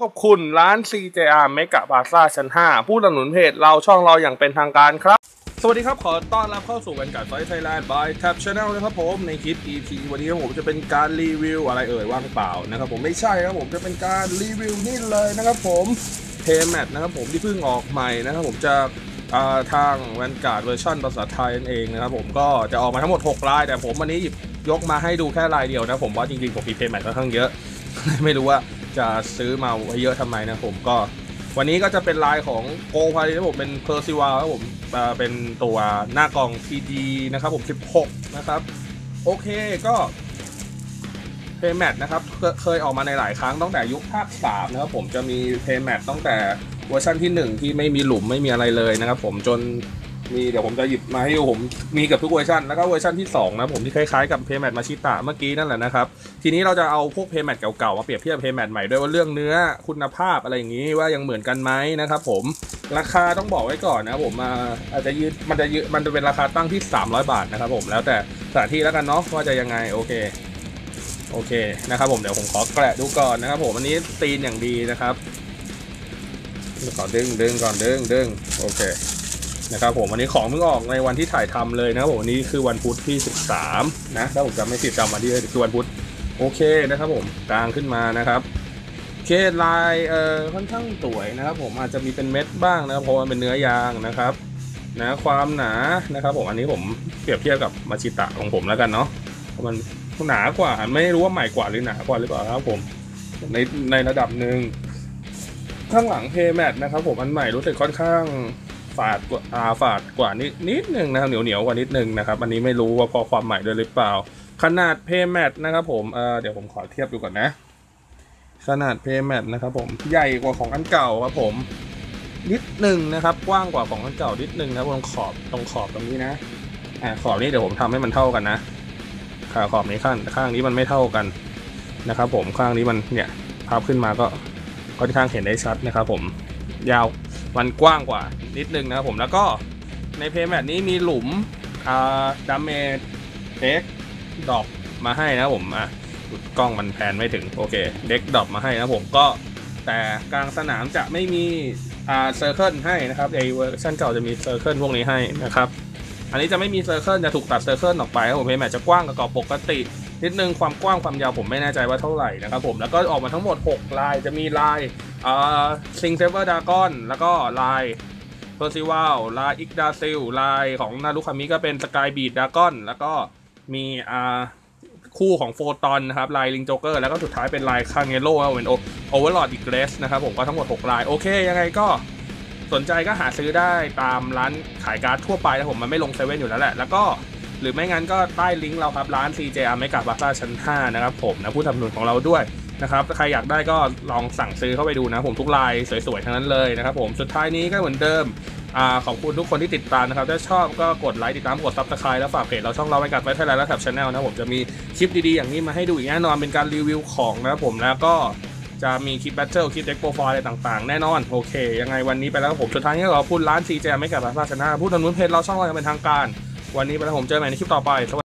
ขอบคุณร้าน CJR เมกาพลาซ่าชั้น 5 ผู้สนับสนุนเพจเราช่องเราอย่างเป็นทางการครับ สวัสดีครับ ขอต้อนรับเข้าสู่ Vanguard Fight Thailand by Tab Channel นะครับผม ในคลิป EP วันนี้ผมจะเป็นการรีวิวอะไรเอ่ยว่างเปล่านะครับผมไม่ใช่ครับผมจะเป็นการรีวิวนี่เลยนะครับผม playmat นะครับผมที่เพิ่งออกใหม่นะครับผมจากทาง Vanguard เวอร์ชันภาษาไทยนั่นเองนะครับผมก็จะออกมาทั้งหมด 6 ลาย แต่ผมวันนี้หยิบยกมาให้ดูแค่ลายเดียวนะผมว่าจริงๆผมมี playmat ค่อนข้างเยอะ ไม่รู้ว่า จะซื้อมาไว้เยอะทำไมนะผมก็ วันนี้ก็จะเป็นลายของ Gold Paladin นะผมเป็น Percival ครับผมเป็นตัวหน้ากล่อง PD นะครับผม 16 นะครับ โอเคก็ playmat นะครับเคเคยออกมาในหลายครั้งตั้งแต่ยุคภาค 3 นะครับผมจะมี playmat ตั้งแต่เวอร์ชันที่ 1 ที่ไม่มีหลุมไม่มีอะไรเลยนะครับผมจน มีเดี๋ยวผมจะหยิบมาให้ดูผมมีกับทุกเวอร์ชันแล้วก็เวอร์ชันที่ 2 นะผมที่คล้ายๆกับ playmat มาชิตะเมื่อกี้นั่นแหละนะครับ ทีนี้เราจะเอาพวกเพย์แมทเก่าๆ มาเปรียบเทียบเพย์แมทใหม่ด้วยว่าเรื่องเนื้อคุณภาพอะไรอย่างนี้ว่ายังเหมือนกันไหมนะครับผมราคาต้องบอกไว้ก่อนนะผมมาอาจจะยืดมันจะยืดมันจะเป็นราคาตั้งที่ 300 บาทนะครับผมแล้วแต่สถานที่แล้วกันเนาะว่าจะยังไงโอเคโอเคนะครับผมเดี๋ยวผมขอแกะดูก่อนนะครับผมอันนี้ตีนอย่างดีนะครับก่อนดึงดึงก่อนดึงดึงโอเค นะครับผมวันนี้ของเพิ่งออกในวันที่ถ่ายทำเลยนะครับผมวันนี้คือวันพุธที่ 13 นะถ้าผมจำไม่ผิดจำวันที่คือวันพุธโอเคนะครับผมกลางขึ้นมานะครับเคลายเอ่อค่อนข้างสวยนะครับ ผมอาจจะมีเป็นเม็ดบ้างนะครับเพราะว่าเป็นเนื้อยางนะครับนะความหนานะครับ ผมอันนี้ผมเปรียบเทียบกับมาชิตะของผมแล้วกันเนาะเพราะมันหนากว่าไม่รู้ว่าใหม่กว่าหรือหนากว่าหรือเปล่าครับผมในในระดับหนึ่งข้างหลังเพย์แมทนะครับผมอันใหม่รู้สึกค่อนข้าง ฝาดกว่าอ่าฝาดกว่านิดนิดนึงนะครับเหนียวเหนียวกว่านิดนึงนะครับ อันนี้ไม่รู้ว่าพอความใหม่ด้วยหรือเปล่า ขนาดเพย์แมทนะครับผมเอ่อเดี๋ยวผมขอเทียบดูก่อนนะ ขนาดเพย์แมทนะครับผมใหญ่กว่าของอันเก่าครับผมนิดหนึ่งนะครับ กว้างกว่าของอันเก่านิดหนึ่งนะตรงขอบตรงขอบตรงนี้นะอ่าขอบนี้เดี๋ยวผมทำให้มันเท่ากันนะขาขอบนี้ข้างข้างนี้มันไม่เท่ากันนะครับ ผมข้างนี้มันเนี่ยพับขึ้นมาก็ค่อนข้างเห็นได้ชัดนะครับ ผมยาว มันกว้างกว่านิดนึงนะครับผมแล้วก็ใน playmat นี้มีหลุมอ่า damage deck drop มาให้นะผมอะกล้องมัน pan ไม่ถึงโอเค deck drop มาให้นะผมก็แต่กลางสนามจะไม่มีอ่า circle ให้นะครับไอเวอร์ชันเก่าจะมี circle พวกนี้ให้นะครับอันนี้จะไม่มี circle จะถูกตัด circle ออกไปครับผม playmat จะกว้างกว่ากรอบปกติ นิดนึงความกว้างความยาวผมไม่แน่ใจว่าเท่าไหร่นะครับผมแล้วก็ออกมาทั้งหมด 6 ลายจะมีลายอ่า Thing Saver Dragon แล้วก็ลาย Percival ลาย Yggdrasil ลายของนารุคามิก็เป็น Sky Beat Dragon แล้วก็มีอ่าคู่ของโฟตอนนะครับลาย Link Joker แล้วก็สุดท้ายเป็นลายคาเงโร่เป็น Overlord อีกเลสนะครับผมก็ทั้งหมด 6 ลาย โอเค ยังไงก็สนใจก็หาซื้อได้ตามร้านขายการ์ดทั่วไปนะผมมันไม่ลงเซเว่นอยู่แล้วแหละ แล้วก็ หรือไม่งั้นก็ใต้ลิงก์เราครับร้าน CJR เมกาพลาซ่าชั้น 5 นะครับผมนะผู้สนับสนุนของเราด้วยนะครับใครอยากได้ก็ลองสั่งซื้อเข้าไปดูนะผมทุกลายสวยๆทั้งนั้นเลยนะครับผมสุดท้ายนี้ก็เหมือนเดิมอขอบคุณทุกคนที่ติดตามนะครับ ถ้าชอบก็กดไลค์ติดตามกด subscribe แล้วฝากเพจเราช่องเรา Vanguard Fight Thailand และ Tab Channel นะผมจะมีคลิปดีๆ อย่างนี้มาให้ดูอีกแน่นอนเป็นการรีวิวของนะครับผมแล้วก็จะมีคลิป battle คลิป deck profile อะไรต่างๆ แน่นอน โอเค ยังไงวันนี้ไปแล้วผมสุดท้ายนี้ขอบคุณร้าน CJR เมกาพลาซ่าชั้น5ผู้สนับสนุนเพจเราช่องเราเป็นทางการ วันนี้ไปแล้วผมเจอใหม่ในคลิปต่อไปสวัสดี